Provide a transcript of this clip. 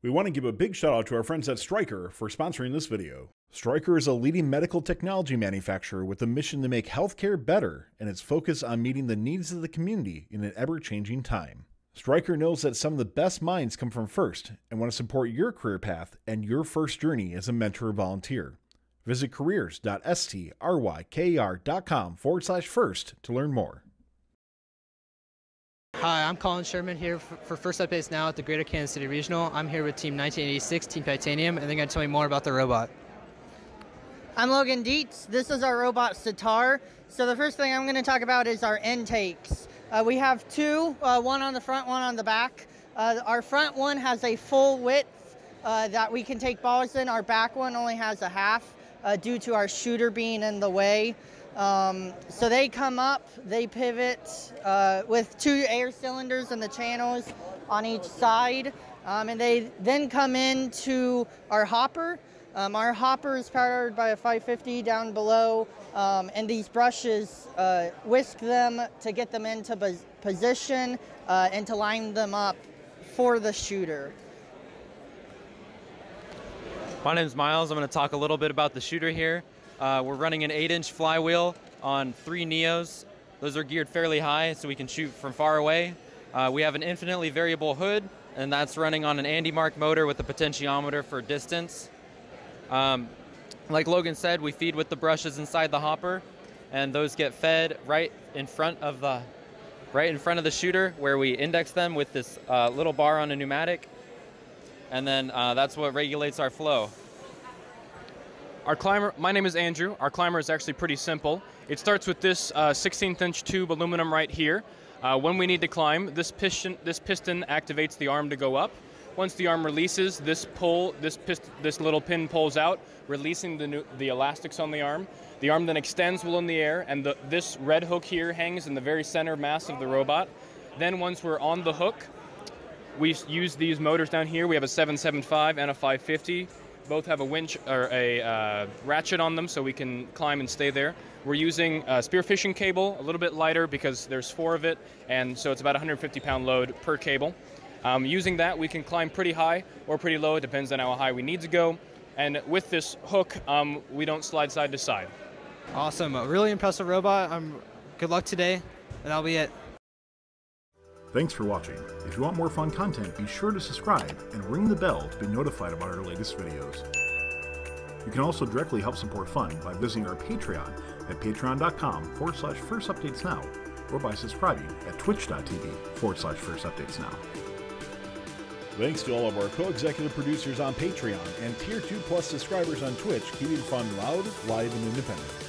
We want to give a big shout out to our friends at Stryker for sponsoring this video. Stryker is a leading medical technology manufacturer with a mission to make healthcare better and its focus on meeting the needs of the community in an ever changing time. Stryker knows that some of the best minds come from first and want to support your career path and your first journey as a mentor or volunteer. Visit careers.stryker.com forward slash first to learn more. Hi, I'm Colin Sherman here for First Updates Now at the Greater Kansas City Regional. I'm here with Team 1986, Team Titanium, and they're going to tell me more about the robot. I'm Logan Dietz. This is our robot Sitar. So the first thing I'm going to talk about is our intakes. Uh, we have two, uh, one on the front, one on the back. Uh, our front one has a full width uh, that we can take balls in. Our back one only has a half uh, due to our shooter being in the way. Um, so they come up, they pivot uh, with two air cylinders in the channels on each side, um, and they then come into our hopper. Um, our hopper is powered by a 550 down below, um, and these brushes uh, whisk them to get them into position uh, and to line them up for the shooter. My name is Miles. I'm going to talk a little bit about the shooter here. Uh, we're running an 8-inch flywheel on three Neos. Those are geared fairly high, so we can shoot from far away. Uh, we have an infinitely variable hood, and that's running on an AndyMark motor with a potentiometer for distance. Um, like Logan said, we feed with the brushes inside the hopper, and those get fed right in front of the right in front of the shooter, where we index them with this uh, little bar on a pneumatic, and then uh, that's what regulates our flow. Our climber, my name is Andrew. Our climber is actually pretty simple. It starts with this uh, 16th inch tube aluminum right here. Uh, when we need to climb, this piston, this piston activates the arm to go up. Once the arm releases, this pull, this, pist- this little pin pulls out, releasing the, new, the elastics on the arm. The arm then extends while in the air, and the, this red hook here hangs in the very center mass of the robot. Then once we're on the hook, we use these motors down here. We have a 775 and a 550 both have a winch or a uh, ratchet on them so we can climb and stay there. We're using a spearfishing cable, a little bit lighter because there's four of it, and so it's about 150 pound load per cable. Um, using that, we can climb pretty high or pretty low, it depends on how high we need to go. And with this hook, um, we don't slide side to side. Awesome, a really impressive robot. Good luck today, and that'll be it. Thanks for watching. If you want more fun content, be sure to subscribe and ring the bell to be notified about our latest videos. You can also directly help support Fun by visiting our Patreon at patreon.com forward slash first updates now or by subscribing at twitch.tv forward slash first updates now. Thanks to all of our co-executive producers on Patreon and Tier 2 Plus subscribers on Twitch, keeping fun loud, live, and independent.